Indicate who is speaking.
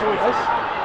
Speaker 1: choices.